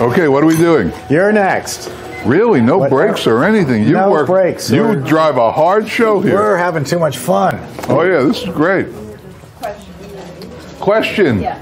Okay, what are we doing? You're next. Really, no What- breaks or anything. You No work. breaks. You We're- drive a hard show here. We're having too much fun. Oh yeah, this is great. Question. Yes.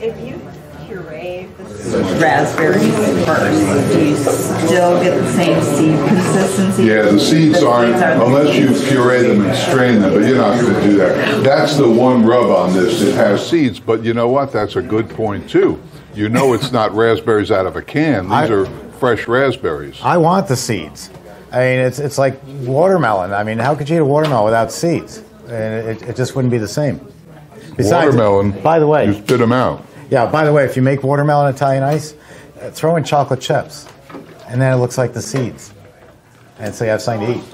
If you puree the raspberries first, do you still get the same seed consistency? Yeah, the seeds aren't, aren't- unless you puree them and strain them, but you're not going to do that. That's the one rub on this. It has seeds, but you know what? That's a good point too. You know it's not raspberries out of a can. These I- are fresh raspberries. I want the seeds. I mean, it's it's like watermelon. I mean, how could you eat a watermelon without seeds? And it, it just wouldn't be the same. Besides, Watermelon. By the way, You way, spit them out. yeah. By the way, if you make watermelon Italian ice, uh, throw in chocolate chips, and then it looks like the seeds, and so you have something to eat.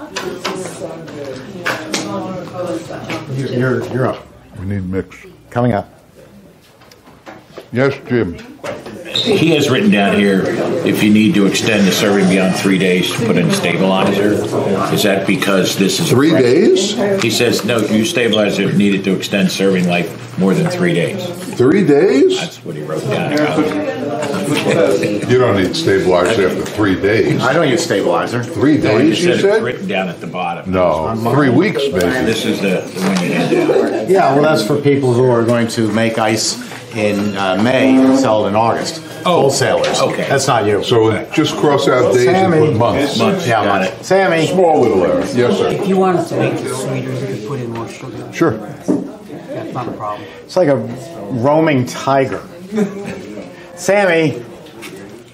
You're you're, you're up. We need mix. Coming up. Yes, Jim. He has written down here, if you need to extend the serving beyond three days, to put in stabilizer. Is that because this is. Three days? He says, no, you stabilizer needed to extend serving life more than three days. Three days? That's what he wrote down. You don't need stabilizers after three days. I don't use stabilizer. Three No, he days, you said it's said? written down at the bottom. No, three weeks maybe. This is the the one you handed out. Yeah, well, that's for people who are going to make ice in uh, May and sell it in August. Oh, Wholesalers. okay. That's not you. So just cross out days and Sammy. put months. Months, yeah, got month. it. Sammy. Small little error. Yes, sir. If you wanted to make it sweeter, you could put in more sugar. Sure. That's not a problem. It's like a roaming tiger. Sammy.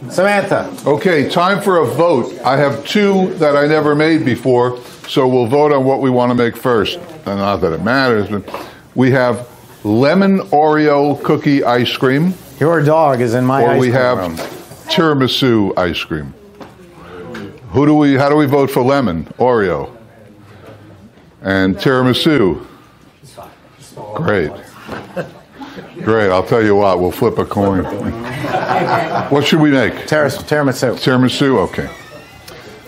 Samantha. Okay, time for a vote. I have two that I never made before, so we'll vote on what we want to make first. And not that it matters, but we have lemon Oreo cookie ice cream, Your dog is in my or we have room. tiramisu ice cream. Who do we? How do we vote for lemon Oreo and tiramisu? Great, great. I'll tell you what. We'll flip a coin. What should we make? Tiramisu. Tiramisu. Okay.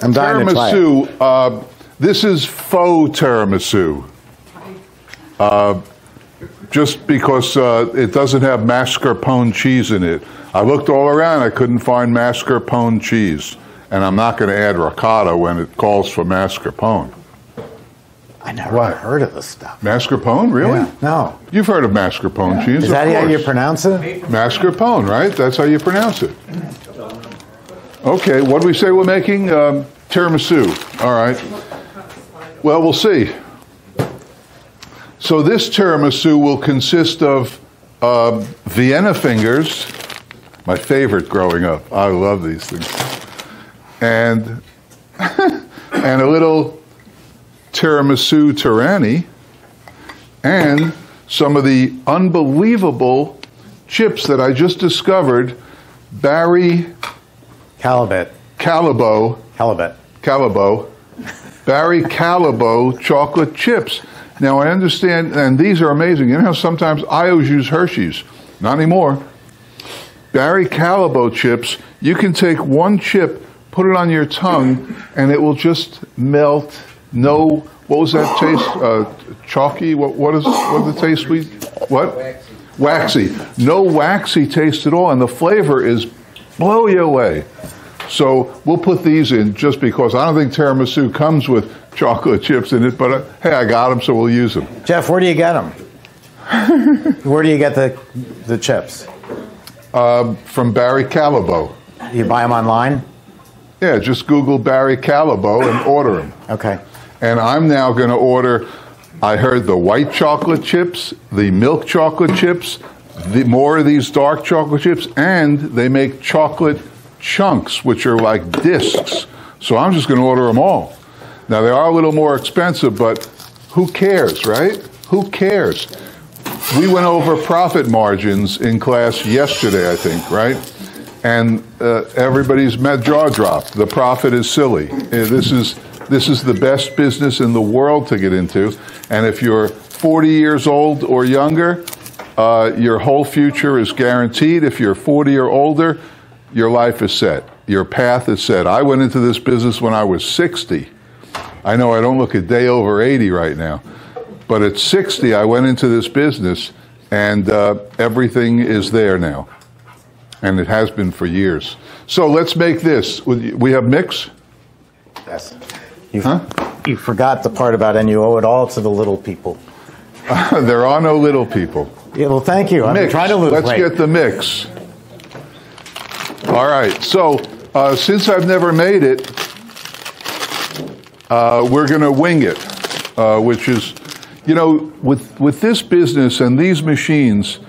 I'm dying to try it. Tiramisu. Uh, this is faux tiramisu. Uh, just because uh, it doesn't have mascarpone cheese in it. I looked all around. I couldn't find mascarpone cheese, and I'm not going to add ricotta when it calls for mascarpone. I never What? heard of this stuff. Mascarpone, really? Yeah. No. You've heard of mascarpone cheese? Is of that how you pronounce it? Mascarpone, right? That's how you pronounce it. Okay, what do we say we're making? Um, tiramisu. All right. Well, we'll see. So this tiramisu will consist of uh, Vienna fingers, my favorite growing up. I love these things, and and a little tiramisu Torani, and some of the unbelievable chips that I just discovered. Barry Halibut. Callebaut, Halibut. Callebaut, Barry Callebaut chocolate chips. Now I understand, and these are amazing. You know how sometimes I always use Hershey's, not anymore. Barry Callebaut chips. You can take one chip, put it on your tongue, and it will just melt. No, what was that taste? Uh, chalky. What? What is? What the taste sweet? What? Waxy. No waxy taste at all, and the flavor is blow you away. So we'll put these in just because I don't think tiramisu comes with chocolate chips in it, but uh, hey, I got them, so we'll use them. Jeff, where do you get them? where do you get the the chips? From Barry Callebaut. You buy them online? Yeah, just Google Barry Callebaut and order them. Okay. And I'm now going to order. I heard the white chocolate chips, the milk chocolate chips, the more of these dark chocolate chips, and they make chocolate chunks, which are like discs. So I'm just going to order them all. Now they are a little more expensive, but who cares, right? Who cares? We went over profit margins in class yesterday, I think, right? And uh, everybody's met jaw dropped. The profit is silly. Uh, This is this is the best business in the world to get into. And if you're 40 years old or younger, uh, your whole future is guaranteed. If you're 40 or older, your life is set. Your path is set. I went into this business when I was 60. I know I don't look a day over 80 right now, but at 60, I went into this business and uh, everything is there now. and it has been for years. So let's make this. We have mix. Yes. You, you forgot the part about, and you owe it all to the little people. there are no little people. Yeah, well, thank you. I'm Mix. trying to lose Let's weight. get the mix. All right. So uh, since I've never made it, uh, we're going to wing it, uh, which is, you know, with with this business and these machines,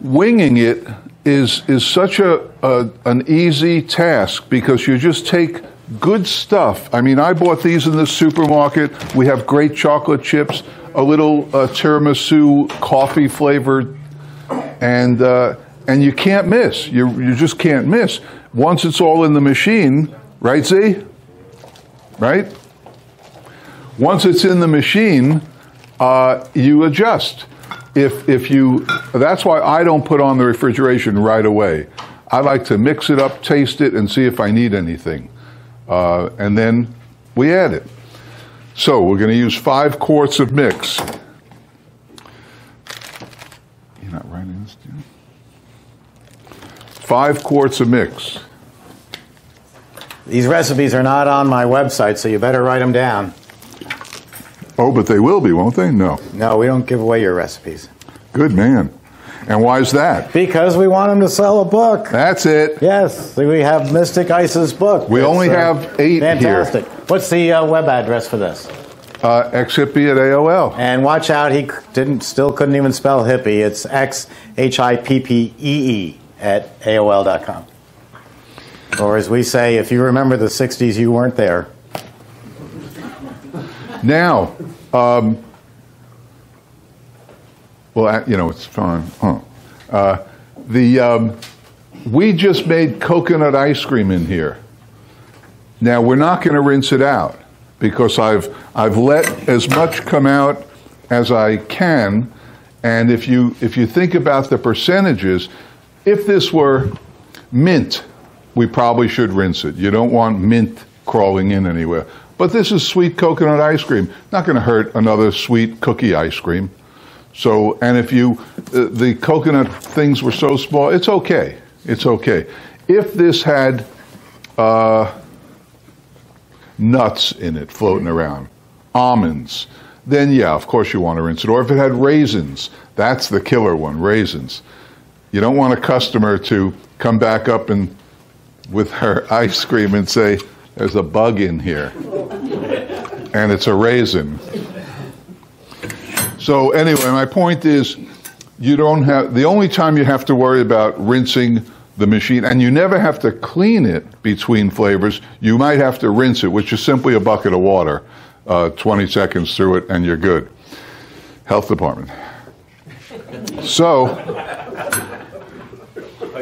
winging it is is such a, a an easy task because you just take good stuff. I mean, I bought these in the supermarket. We have great chocolate chips, a little uh, tiramisu coffee flavored, and uh, and you can't miss. You you just can't miss. Once it's all in the machine, right, Z? Right. Once it's in the machine, uh, you adjust. If if you, that's why I don't put on the refrigeration right away. I like to mix it up, taste it, and see if I need anything, uh, and then we add it. So we're going to use five quarts of mix. You're not writing this down. Five quarts of mix. These recipes are not on my website, so you better write them down. Oh, but they will be, won't they? No. No, we don't give away your recipes. Good man. And why is that? Because we want them to sell a book. That's it. Yes, we have Mystic Ice's book. We It's, only uh, have eight here. fantastic. What's the uh, web address for this? Uh, Xhippie at AOL. And watch out, he didn't, still couldn't even spell hippie. It's X H I P P E E at AOL.com. Or as we say, if you remember the 60s, you weren't there. Now, um, well, you know, it's fine. Huh. Uh, the um, we just made coconut ice cream in here. Now we're not going to rinse it out because I've I've let as much come out as I can, and if you if you think about the percentages, if this were mint, we probably should rinse it. You don't want mint crawling in anywhere. But this is sweet coconut ice cream. Not going to hurt another sweet cookie ice cream. So, and if you, uh, the coconut things were so small, it's okay. It's okay. If this had uh, nuts in it floating around, almonds, then yeah, of course you want to rinse it. Or if it had raisins, that's the killer one, raisins. You don't want a customer to come back up and with her ice cream and say, "There's a bug in here," and it's a raisin. So anyway, my point is, you don't have the only time you have to worry about rinsing the machine, and you never have to clean it between flavors. You might have to rinse it, which is simply a bucket of water, uh, 20 seconds through it, and you're good. Health department. So.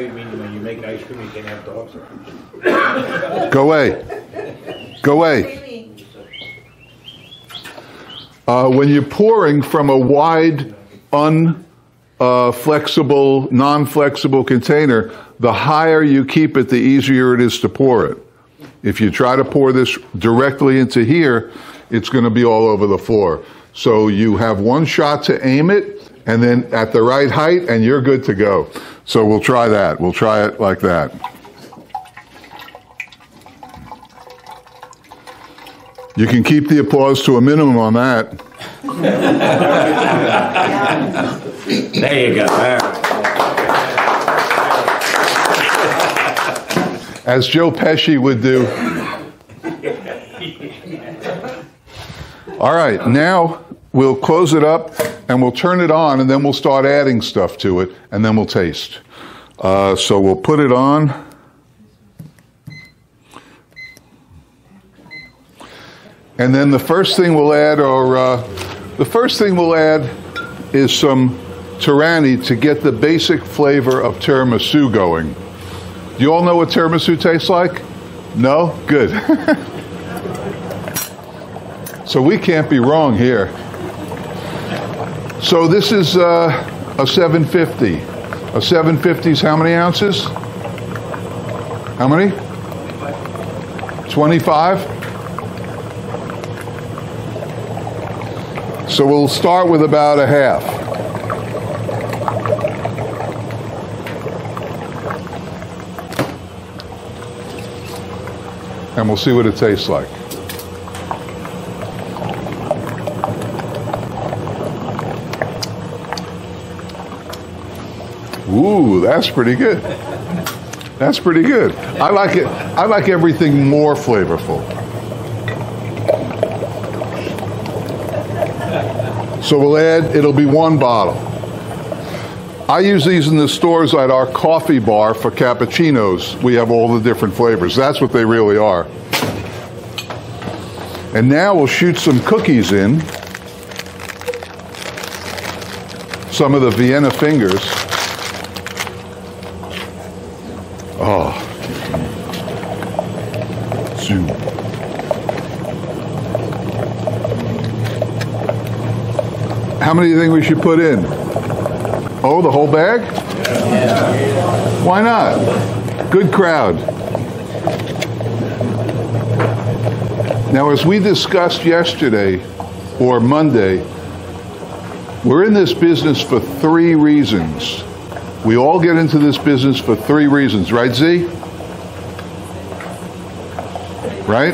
Oh, you mean when you make ice cream, you can't have dogs? Go away. Go away. Uh, when you're pouring from a wide, unflexible, non-flexible container, the higher you keep it, the easier it is to pour it. If you try to pour this directly into here, it's going to be all over the floor. So you have one shot to aim it, and then at the right height, and you're good to go. So we'll try that. We'll try it like that. You can keep the applause to a minimum on that. There you go. As Joe Pesci would do. All right, now we'll close it up and we'll turn it on and then we'll start adding stuff to it and then we'll taste. Uh, so we'll put it on. And then the first thing we'll add, or uh, the first thing we'll add, is some Torani to get the basic flavor of tiramisu going. Do you all know what tiramisu tastes like? No? Good. so we can't be wrong here. So this is uh, a 750. A 750 is how many ounces? How many? 25? So we'll start with about a half. and we'll see what it tastes like. Ooh, that's pretty good. That's pretty good. I like it. I like everything more flavorful. So we'll add, it'll be one bottle. I use these in the stores at our coffee bar for cappuccinos. We have all the different flavors. That's what they really are. And now we'll shoot some cookies in. Some of the Vienna fingers. How many do you think we should put in? Oh, the whole bag? Yeah. Why not? Good crowd. Now, as we discussed yesterday or Monday, we're in this business for three reasons. We all get into this business for three reasons, right, Z? Right?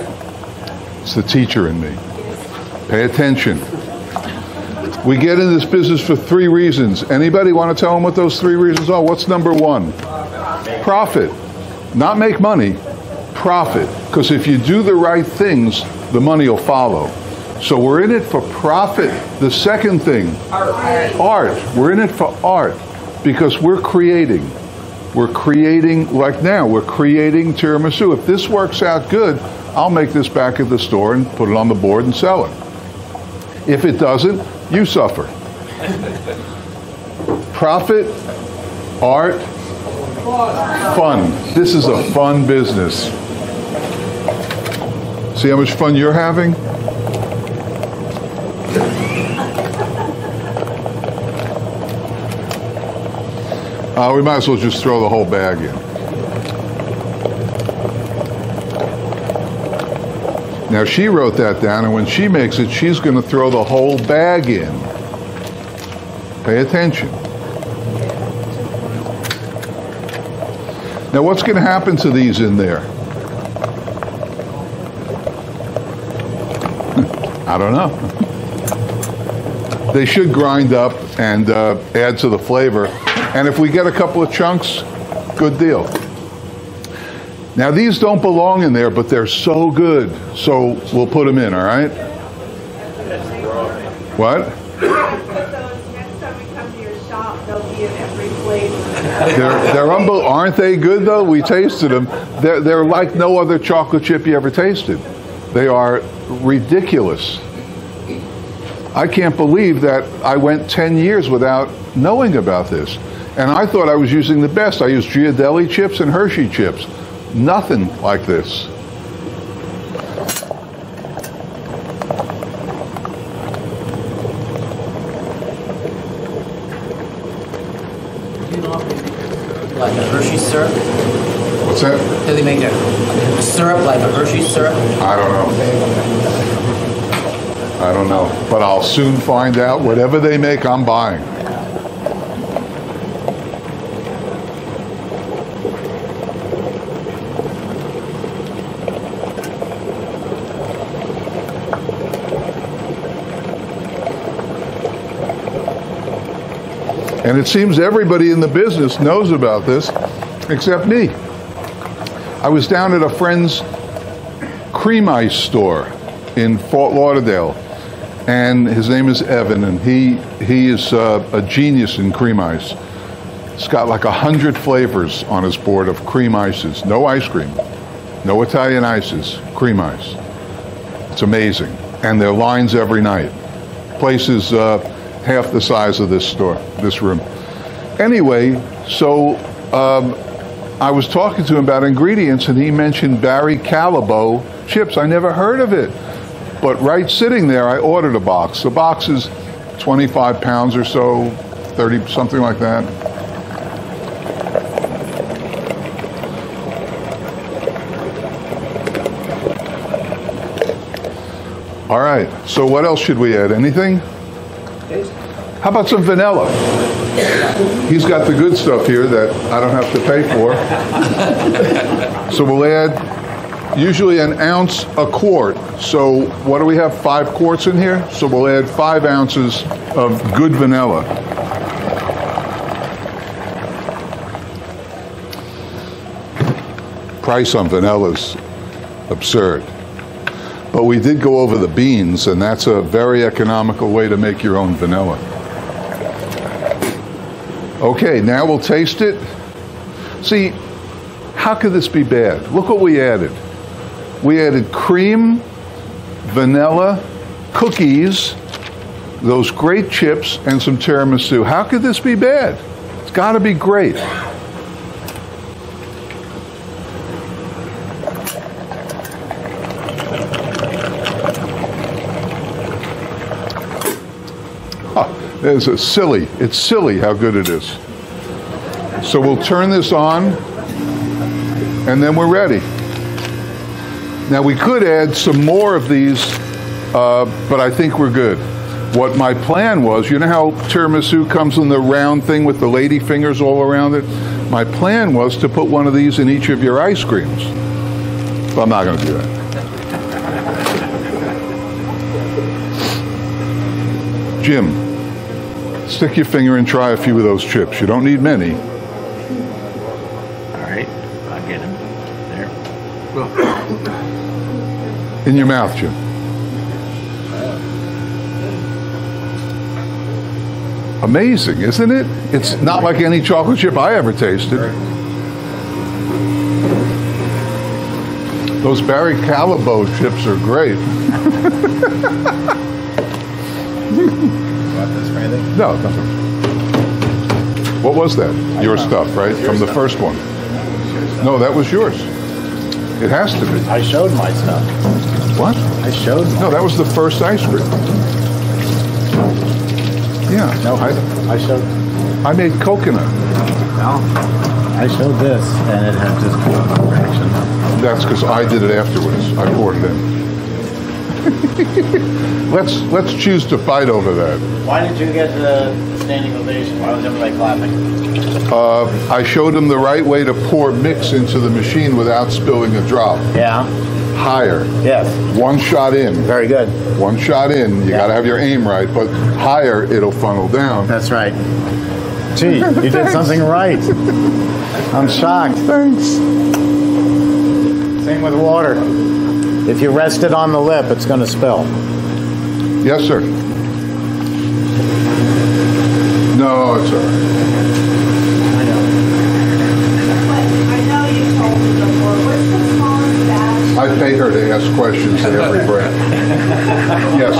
It's the teacher in me. Pay attention. We get in this business for three reasons. Anybody want to tell them what those three reasons are? What's number one? Profit. Not make money, profit. Because if you do the right things, the money will follow. So we're in it for profit. The second thing, art. We're in it for art because we're creating. We're creating, like now, we're creating tiramisu. If this works out good, I'll make this back at the store and put it on the board and sell it. If it doesn't, you suffer. Profit, art, fun. This is a fun business. See how much fun you're having? Uh, we might as well just throw the whole bag in. Now she wrote that down, and when she makes it, she's going to throw the whole bag in. Pay attention. Now, what's going to happen to these in there? I don't know. they should grind up and uh, add to the flavor. And if we get a couple of chunks, good deal. Now, these don't belong in there, but they're so good. So we'll put them in, all right? What? They're, they're unbel- aren't they good though? We tasted them. They're, they're like no other chocolate chip you ever tasted. They are ridiculous. I can't believe that I went 10 years without knowing about this. And I thought I was using the best. I used Ghirardelli chips and Hershey chips. Nothing like this. Like a Hershey syrup. What's that? Do they make a syrup like a Hershey syrup? I don't know. I don't know. But I'll soon find out. Whatever they make, I'm buying. And it seems everybody in the business knows about this except me. I was down at a friend's cream ice store in Fort Lauderdale, and his name is Evan, and he he is uh, a genius in cream ice. He's got like a hundred flavors on his board of cream ices. No ice cream, no Italian ices, cream ice. It's amazing, and there are lines every night. Places. uh, half the size of this store, this room. Anyway, so um, I was talking to him about ingredients, and he mentioned Barry Callebaut chips. I never heard of it. But right sitting there, I ordered a box. The box is 25 pounds or so, 30, something like that. All right, so what else should we add? Anything? How about some vanilla? He's got the good stuff here that I don't have to pay for. So we'll add usually an ounce a quart. So what do we have? Five quarts in here. So we'll add five ounces of good vanilla. Price on vanilla's absurd. But we did go over the beans, and that's a very economical way to make your own vanilla. Okay, now we'll taste it. See, how could this be bad? Look what we added. We added cream, vanilla, cookies, those great chips, and some tiramisu. How could this be bad? It's got to be great. It's silly. It's silly how good it is. So we'll turn this on, and then we're ready. Now we could add some more of these, uh, but I think we're good. What my plan was, you know how tiramisu comes in the round thing with the lady fingers all around it? My plan was to put one of these in each of your ice creams. But I'm not going to do that. Jim, stick your finger and try a few of those chips. You don't need many. All right, I'll get them. There. In your mouth, Jim. Amazing, isn't it? It's not like any chocolate chip I ever tasted. Those Barry Callebaut chips are great. Want this for anything? No, nothing. What was that? Your stuff, right? From the first one. No, that was yours. It has to be. I showed my stuff. What? I showed. No, that was the first ice cream. Yeah. No, I, I showed. I made coconut. No, I showed this, and it had just a reaction. That's because I did it afterwards. I poured it in. let's let's choose to fight over that. Why did you get the standing ovation? Why was everybody clapping? Uh, I showed him the right way to pour mix into the machine without spilling a drop. Yeah. Higher. Yes. One shot in. Very good. One shot in. You Yeah. got to have your aim right, but higher it'll funnel down. That's right. Gee, you did something right. I'm shocked. Thanks. Same with water. If you rest it on the lip, it's going to spill. Yes, sir. No, it's all right. I pay her to ask questions at every breath. Yes,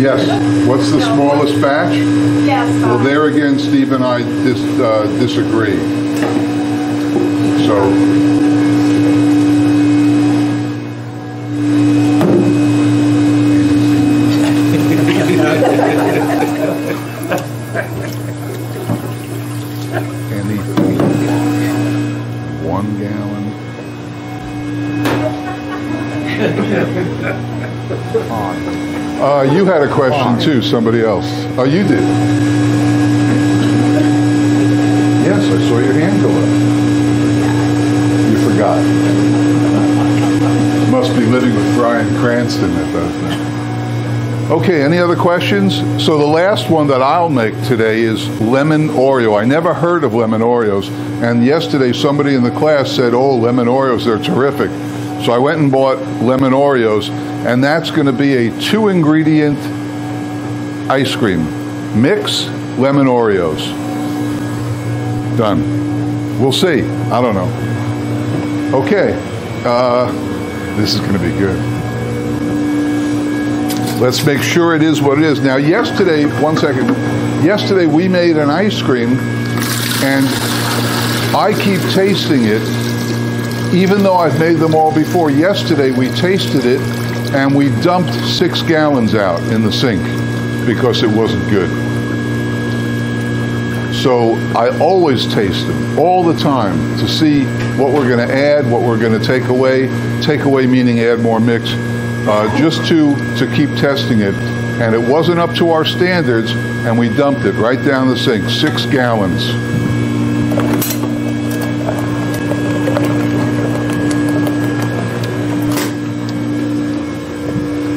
yes. What's the smallest batch? Yes, Well, there again, Steve and I dis, uh, disagree. So, Andy, one gallon. Uh, you had a question too, somebody else. Oh, you did? Yes, I saw your hand go up. You forgot. Must be living with Brian Cranston at that time. Okay, any other questions? So the last one that I'll make today is lemon Oreo. I never heard of lemon Oreos, and yesterday somebody in the class said, "Oh, lemon Oreos, they're terrific." So I went and bought lemon Oreos, and that's going to be a two-ingredient ice cream mix lemon Oreos. Done. We'll see. I don't know. Okay, uh, this is going to be good. Let's make sure it is what it is. Now, yesterday, one second. Yesterday, we made an ice cream, and I keep tasting it, even though I've made them all before. Yesterday, we tasted it, and we dumped six gallons out in the sink because it wasn't good. So I always taste them all the time to see what we're going to add, what we're going to take away. Take away meaning add more mix, uh, just to to keep testing it. And it wasn't up to our standards, and we dumped it right down the sink, six gallons.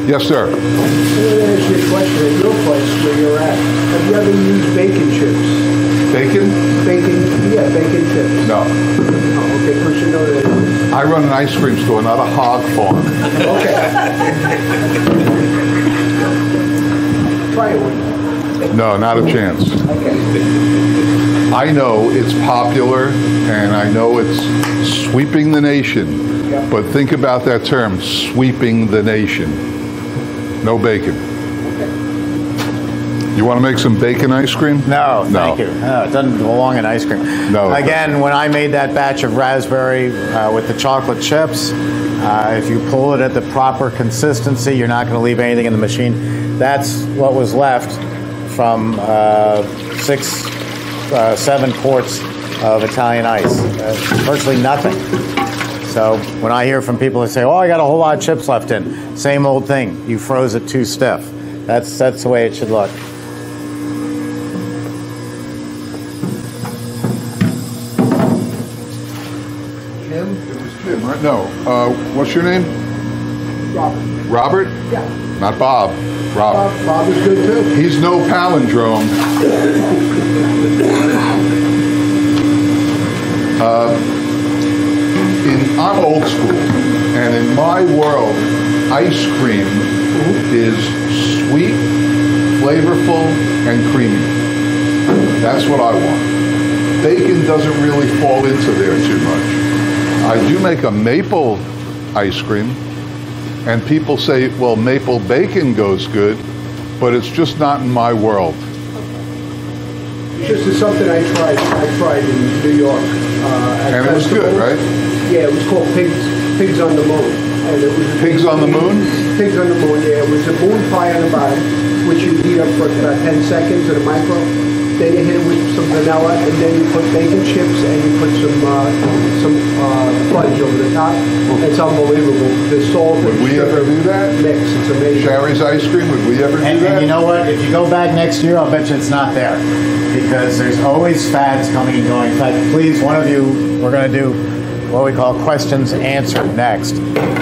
Yes, sir. Going to ask you a question at your place where you're at. Have you ever used bacon chips? Bacon? Bacon, yeah, bacon chips. No. Oh, okay, first you know that. I run an ice cream store, not a hog farm. Okay. Try it one. No, not a chance. Okay. I know it's popular and I know it's sweeping the nation, Yeah. but think about that term, sweeping the nation. No bacon. You want to make some bacon ice cream? No, No. thank you. No, it doesn't belong in ice cream. No, Again, when I made that batch of raspberry uh, with the chocolate chips, uh, if you pull it at the proper consistency, you're not going to leave anything in the machine. That's what was left from uh, six, uh, seven quarts of Italian ice. Uh, virtually nothing. So when I hear from people that say, "Oh, I got a whole lot of chips left in," same old thing. You froze it too stiff. That's that's the way it should look. Jim? It was Jim, right? No. Uh, what's your name? Robert. Robert? Yeah. Not Bob. Robert. Bob, Bob is good too. He's no palindrome. Uh, in, I'm old school, and in my world, ice cream is sweet, flavorful, and creamy. That's what I want. Bacon doesn't really fall into there too much. I do make a maple ice cream, and people say, well, maple bacon goes good, but it's just not in my world. It's just is something I tried. I tried in New York. Uh, And was good, right? Yeah, it was called Pigs Pigs on the Moon. And it was Pigs on the Moon? Pigs on the Moon. Yeah, it was a moon pie on the bottom, which you heat up for about 10 seconds in a micro. Then you hit it with some vanilla, and then you put bacon chips, and you put some uh, some uh, fudge over the top. It's unbelievable. The salt and Would we sugar ever do that? mix. It's amazing. Sherry's ice cream, would we ever do And, that? and you know what? If you go back next year, I'll bet you it's not there because there's always fads coming and going. In fact, please, one of you, we're going to do what we call questions answered next,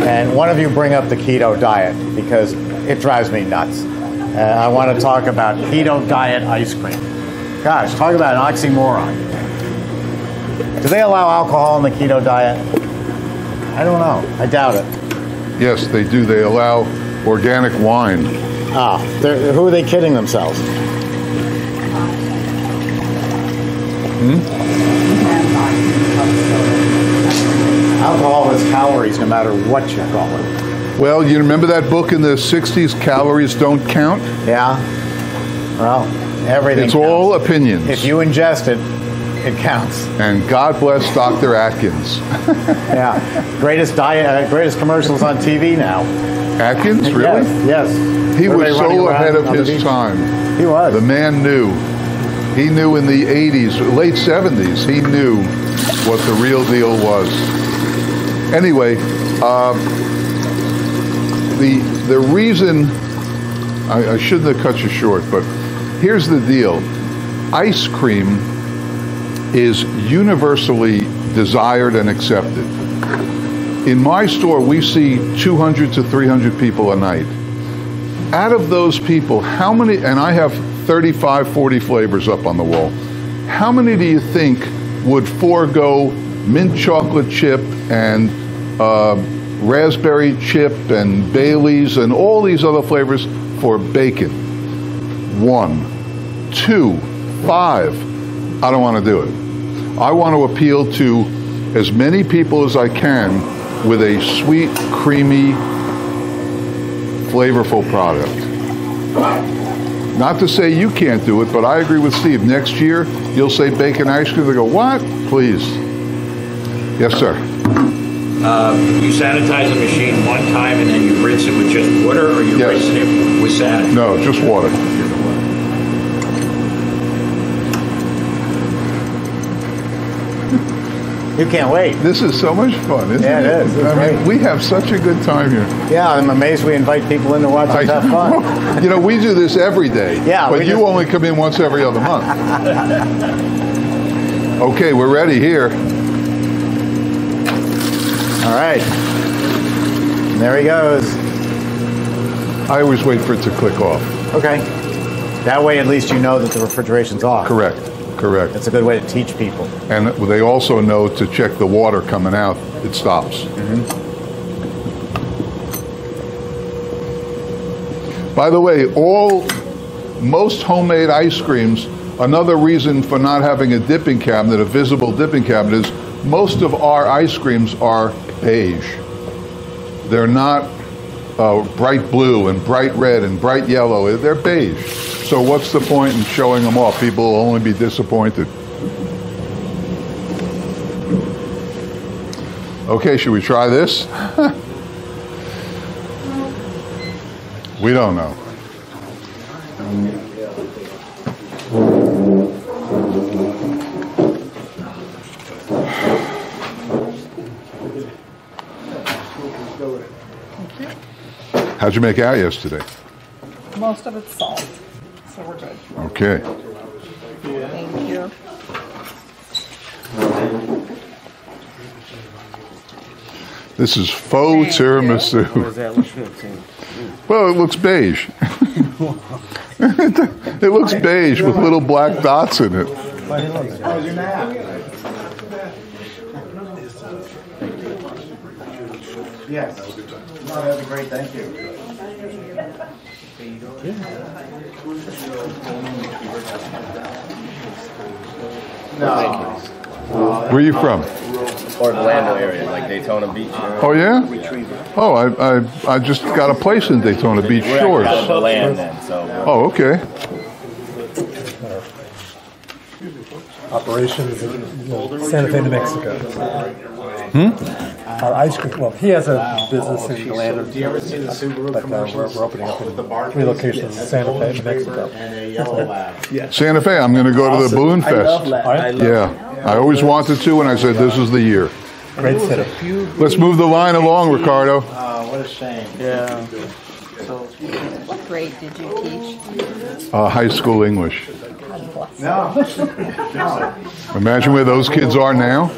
and one of you bring up the keto diet because it drives me nuts. Uh, I want to talk about keto diet ice cream. Gosh, talk about an oxymoron. Do they allow alcohol in the keto diet? I don't know. I doubt it. yes, they do. They allow organic wine. Ah, who are they kidding themselves? Hmm? Alcohol has calories no matter what you call it. Well, you remember that book in the 60s, Calories Don't Count? Yeah? Well, everything. It's all opinions. If you ingest it, it counts. and God bless Dr. Atkins. Yeah. greatest diet, uh, greatest commercials on TV now. Atkins, really? Yes. yes. He Everybody was so ahead of his time. He was. The man knew. He knew in the 80s, late 70s, he knew what the real deal was. Anyway, um, the, the reason, I, I shouldn't have cut you short, but here's the deal ice cream is universally desired and accepted. In my store, we see 200 to 300 people a night out of those people, how many, and I have 35, 40 flavors up on the wall, how many do you think would forego mint chocolate chip and uh, raspberry chip and Bailey's and all these other flavors for bacon? One, two, five. I don't want to do it. I want to appeal to as many people as I can with a sweet, creamy, flavorful product. Not to say you can't do it, but I agree with Steve. Next year, you'll say bacon ice cream. They go, what? Please. Yes, sir. Um, you sanitize the machine one time and then you rinse it with just water, or you Yes. rinse it with sanitizer? No, just water. You can't wait. This is so much fun, isn't Yeah, it? it is. It's I mean, we have such a good time here. Yeah, I'm amazed we invite people in to watch us have fun. you know, we do this every day. Yeah, But you just- only come in once every other month. okay, we're ready here. All right. There he goes. I always wait for it to click off. Okay. That way, at least you know that the refrigeration's off. Correct. Correct. That's a good way to teach people. And they also know to check the water coming out. It stops. By the way, all most homemade ice creams. Another reason for not having a dipping cabinet, a visible dipping cabinet, is most of our ice creams are beige. They're not uh, bright blue and bright red and bright yellow. They're beige. So what's the point in showing them off? People will only be disappointed. Okay, should we try this? we don't know. How'd you make out yesterday? Most of it's salt. Okay. Thank you. This is faux tiramisu. that looks good too. Well, it looks beige. it looks beige with little black dots in it. How was your nap? Yes. No, that'd be great. Thank you. No. Where are you from? Orlando area, like Daytona Beach. area. Oh yeah. Oh, I I, I just got a place in Daytona Beach We're Shores. actually on the land then, so. Oh, okay. operations in Santa Fe, New Mexico. Hmm? Our ice cream, well, he has a business in Orlando, Do you ever see the Subaru but uh, we're, we're opening up With the in bar three locations in Santa Fe, New Mexico. And a yellow lab. Santa Fe. I'm going to go to the Balloon I love Fest. that. I love Yeah, I always wanted to, and I said this is the year. Great city. Let's move the line along, Ricardo. Oh, what a shame. Yeah. What grade did you teach? Uh, high school English. No. Imagine where those kids are now.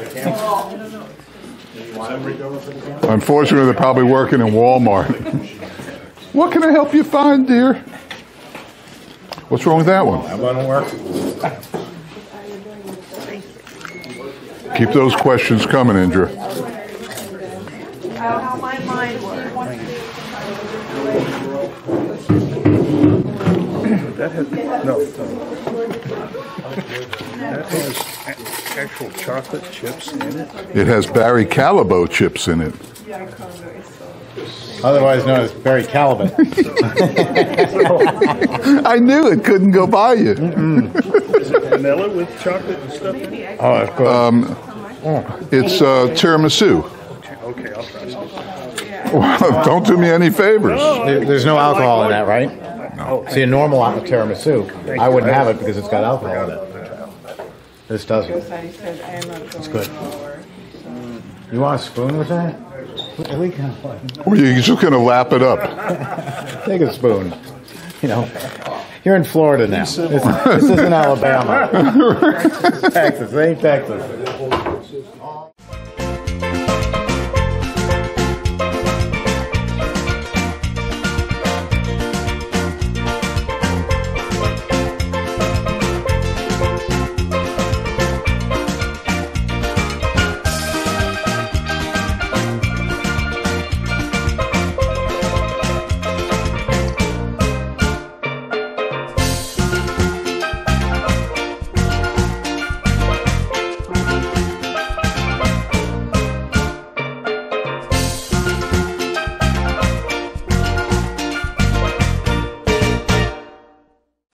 Unfortunately, they're probably working in Walmart. what can I help you find, dear? What's wrong with that one? That one won't work. Keep those questions coming, Indra. How how my mind works. That has, no, that has a- actual chocolate chips in it. It has Barry Callebaut chips in it. Otherwise known as Barry Calvin. I knew it couldn't go by you. Is it vanilla with chocolate and stuff in it? Oh, of course. Um, it's uh, tiramisu. Okay, I'll try some. Don't do me any favors. There- There's no alcohol in that, right? No. See, a normal tiramisu, I wouldn't have it because it's got alcohol in it. This doesn't. It's good. You want a spoon with that? We can Or you're just going to lap it up. take a spoon. You know, you're in Florida now. This, this isn't Alabama. Texas, it ain't Texas.